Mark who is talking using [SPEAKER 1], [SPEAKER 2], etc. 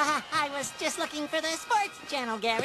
[SPEAKER 1] Uh-huh, I was just looking for the sports channel, Gary.